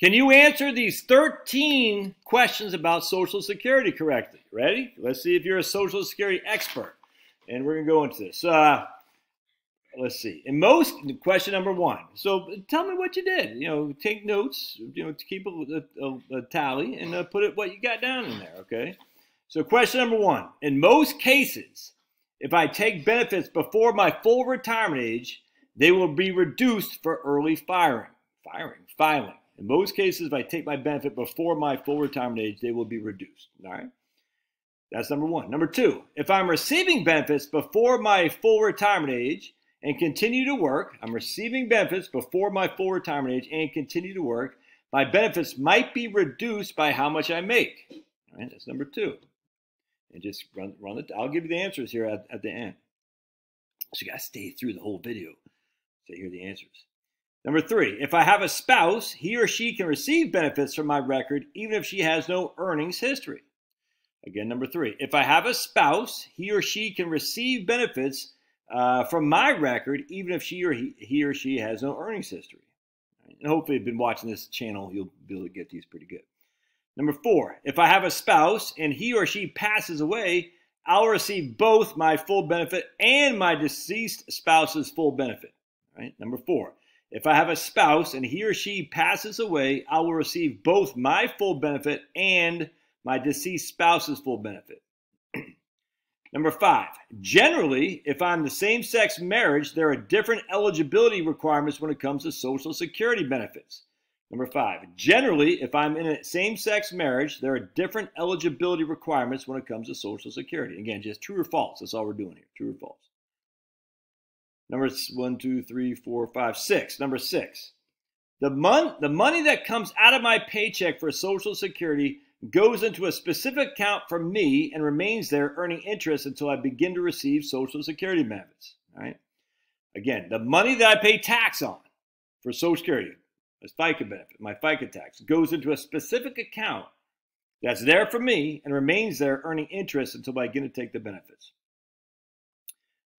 Can you answer these 13 questions about Social Security correctly? Ready? Let's see if you're a Social Security expert. And we're going to go into this. Uh, let's see. In most, question number one. So tell me what you did. You know, take notes, you know, to keep a, a, a tally and uh, put it what you got down in there, okay? So question number one. In most cases, if I take benefits before my full retirement age, they will be reduced for early firing. Firing, filing. In most cases, if I take my benefit before my full retirement age, they will be reduced. All right. That's number one. Number two, if I'm receiving benefits before my full retirement age and continue to work, I'm receiving benefits before my full retirement age and continue to work, my benefits might be reduced by how much I make. All right, that's number two. And just run, run it. I'll give you the answers here at, at the end. So you got to stay through the whole video to hear the answers. Number three, if I have a spouse, he or she can receive benefits from my record even if she has no earnings history. Again, number three, if I have a spouse, he or she can receive benefits uh, from my record even if she or he, he or she has no earnings history. And hopefully, you've been watching this channel, you'll be able to get these pretty good. Number four, if I have a spouse and he or she passes away, I'll receive both my full benefit and my deceased spouse's full benefit. Right? Number four, if I have a spouse and he or she passes away, I will receive both my full benefit and my deceased spouse's full benefit. Number five, generally, if I'm in the same sex marriage, there are different eligibility requirements when it comes to Social Security benefits. Number five, generally, if I'm in a same sex marriage, there are different eligibility requirements when it comes to Social Security. Again, just true or false. That's all we're doing here. True or false. Number one, two, three, four, five, six. Number six. The, mon- the money that comes out of my paycheck for Social Security goes into a specific account for me and remains there earning interest until I begin to receive Social Security benefits. All right. Again, the money that I pay tax on for Social Security, as FICA benefit, my FICA tax, goes into a specific account that's there for me and remains there earning interest until I begin to take the benefits.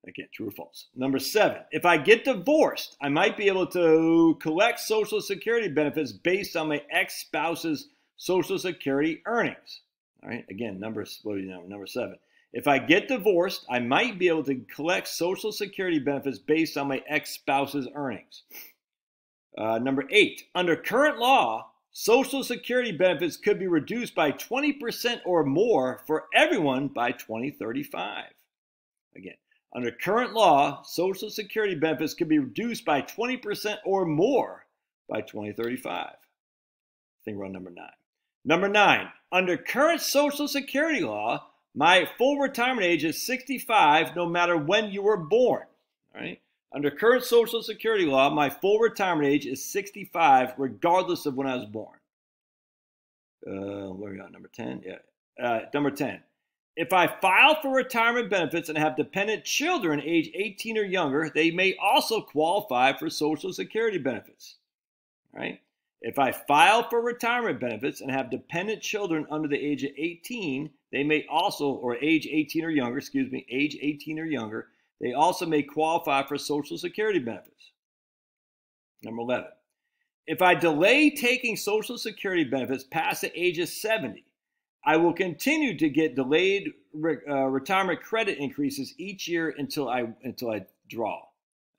Again, true or false. Number seven, if I get divorced, I might be able to collect Social Security benefits based on my ex spouse's Social Security earnings. All right, again, number, do you know, number seven. If I get divorced, I might be able to collect Social Security benefits based on my ex spouse's earnings. Uh, number eight, under current law, Social Security benefits could be reduced by 20% or more for everyone by 2035. Again, under current law, Social Security benefits can be reduced by 20% or more by 2035. I think we're on number nine. Number nine, under current Social Security law, my full retirement age is 65 no matter when you were born. All right? Under current Social Security law, my full retirement age is 65 regardless of when I was born. Uh, where are we on? Number 10? Yeah. Uh, number 10. If I file for retirement benefits and have dependent children age 18 or younger, they may also qualify for Social Security benefits. Right? If I file for retirement benefits and have dependent children under the age of 18, they may also, or age 18 or younger, excuse me, age 18 or younger, they also may qualify for Social Security benefits. Number 11. If I delay taking Social Security benefits past the age of 70, I will continue to get delayed re- uh, retirement credit increases each year until I until I draw.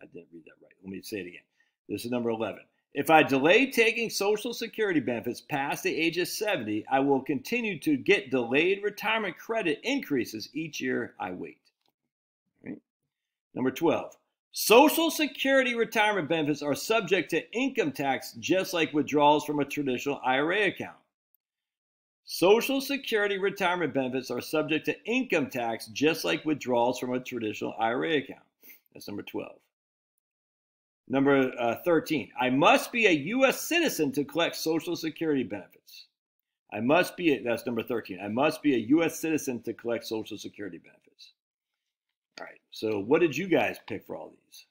I didn't read that right. Let me say it again. This is number 11. If I delay taking Social Security benefits past the age of 70, I will continue to get delayed retirement credit increases each year I wait. Right. Number 12. Social Security retirement benefits are subject to income tax just like withdrawals from a traditional IRA account. Social Security retirement benefits are subject to income tax just like withdrawals from a traditional IRA account. That's number 12. Number uh, 13, I must be a U.S. citizen to collect Social Security benefits. I must be, a, that's number 13. I must be a U.S. citizen to collect Social Security benefits. All right, so what did you guys pick for all these?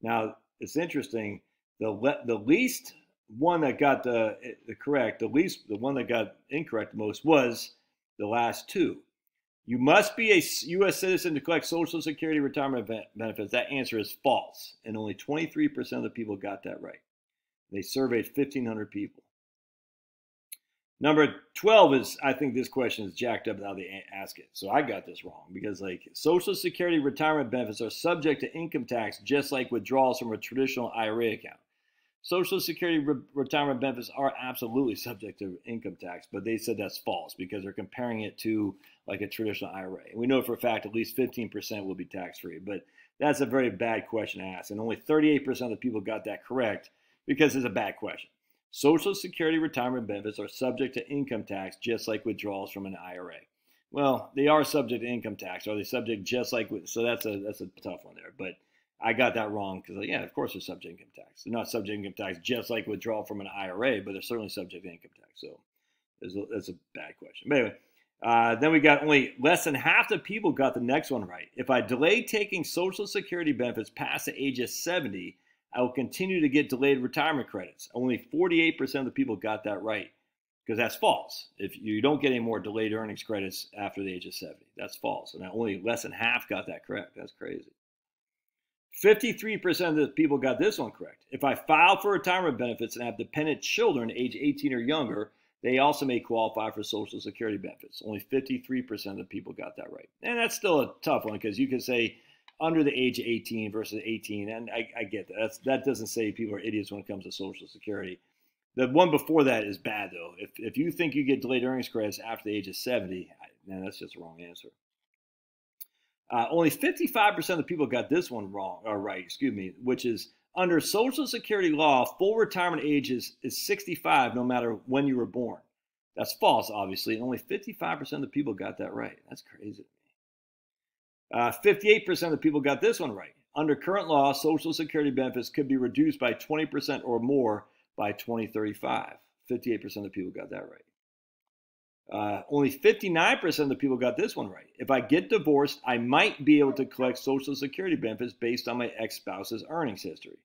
Now, it's interesting. The, the least one that got the, the correct, the least, the one that got incorrect the most was the last two. You must be a U.S. citizen to collect Social Security retirement benefits. That answer is false, and only 23% of the people got that right. They surveyed 1,500 people. Number 12 is, I think this question is jacked up how they ask it. So I got this wrong because, like, Social Security retirement benefits are subject to income tax just like withdrawals from a traditional IRA account. Social Security re- retirement benefits are absolutely subject to income tax, but they said that's false because they're comparing it to like a traditional IRA. We know for a fact at least 15% will be tax free, but that's a very bad question to ask. And only 38% of the people got that correct because it's a bad question. Social Security retirement benefits are subject to income tax just like withdrawals from an IRA. Well, they are subject to income tax. Are they subject just like so? That's a that's a tough one there. But I got that wrong because yeah, of course they're subject to income tax. They're not subject to income tax just like withdrawal from an IRA, but they're certainly subject to income tax. So a, that's a bad question. But anyway, uh, then we got only less than half the people got the next one right. If I delay taking Social Security benefits past the age of 70, I will continue to get delayed retirement credits. Only 48% of the people got that right because that's false. If you don't get any more delayed earnings credits after the age of 70, that's false. And only less than half got that correct. That's crazy. 53% of the people got this one correct. If I file for retirement benefits and have dependent children age 18 or younger, they also may qualify for Social Security benefits. Only 53% of the people got that right. And that's still a tough one because you can say, under the age of 18 versus 18. And I, I get that. That's, that doesn't say people are idiots when it comes to Social Security. The one before that is bad, though. If, if you think you get delayed earnings credits after the age of 70, man, that's just the wrong answer. Uh, only 55% of the people got this one wrong, or right, excuse me, which is under Social Security law, full retirement age is, is 65 no matter when you were born. That's false, obviously. And only 55% of the people got that right. That's crazy. Uh, 58% of the people got this one right. Under current law, Social Security benefits could be reduced by 20% or more by 2035. 58% of the people got that right. Uh, only 59% of the people got this one right. If I get divorced, I might be able to collect Social Security benefits based on my ex spouse's earnings history.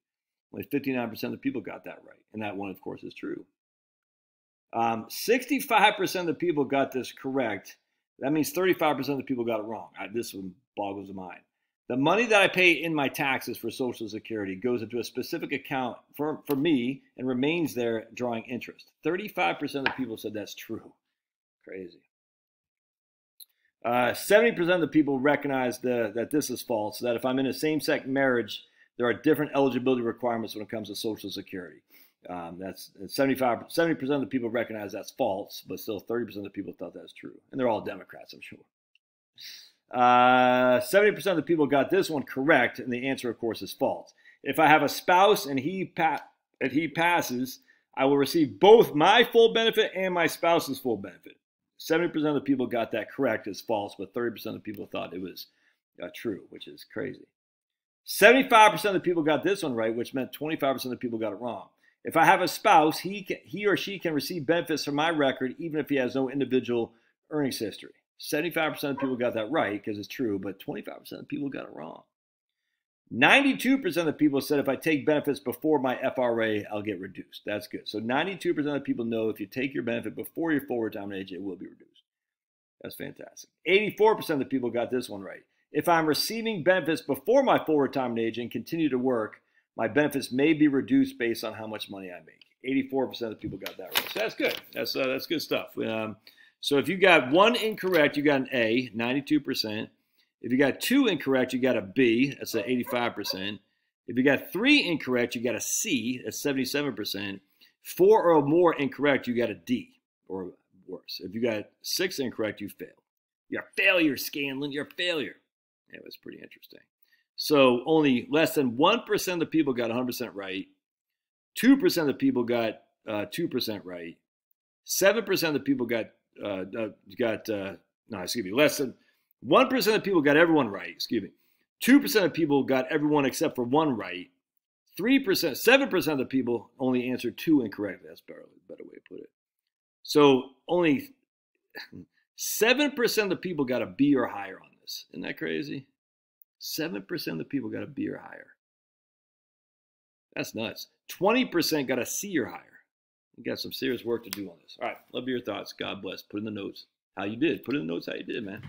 Only 59% of the people got that right. And that one, of course, is true. Um, 65% of the people got this correct. That means 35% of the people got it wrong. I, this one boggles the mind. The money that I pay in my taxes for Social Security goes into a specific account for, for me and remains there drawing interest. 35% of the people said that's true. Crazy. Uh, 70% of the people recognize the, that this is false, that if I'm in a same sex marriage, there are different eligibility requirements when it comes to Social Security. Um, that's 75, 70% of the people recognize that's false, but still 30% of the people thought that's true. And they're all Democrats, I'm sure. Uh, 70% of the people got this one correct, and the answer, of course, is false. If I have a spouse and he pa- and he passes, I will receive both my full benefit and my spouse's full benefit. 70% of the people got that correct as false, but 30% of the people thought it was uh, true, which is crazy. 75% of the people got this one right, which meant 25% of the people got it wrong. If I have a spouse, he, can, he or she can receive benefits from my record even if he has no individual earnings history. 75% of people got that right because it's true, but 25% of people got it wrong. 92% of people said if I take benefits before my FRA, I'll get reduced. That's good. So 92% of people know if you take your benefit before your full retirement age, it will be reduced. That's fantastic. 84% of the people got this one right. If I'm receiving benefits before my full retirement age and continue to work, my benefits may be reduced based on how much money I make. 84% of the people got that right. So that's good. That's uh, that's good stuff. Um, so if you got one incorrect, you got an A, 92%. If you got two incorrect, you got a B, that's at 85%. If you got three incorrect, you got a C, that's 77%. Four or more incorrect, you got a D, or worse. If you got six incorrect, you fail. You're a failure, Scandlen. You're a failure. It was pretty interesting. So only less than 1% of the people got 100% right. 2% of the people got uh, 2% right. 7% of the people got uh, uh, got uh, no, excuse me, less than one percent of people got everyone right. Excuse me, two percent of people got everyone except for one right. Three percent, seven percent of the people only answered two incorrectly. That's better, better way to put it. So only seven percent of the people got a B or higher on this. Isn't that crazy? Seven percent of the people got a B or higher. That's nuts. Twenty percent got a C or higher. You got some serious work to do on this. All right, love your thoughts. God bless. Put in the notes how you did. Put in the notes how you did, man.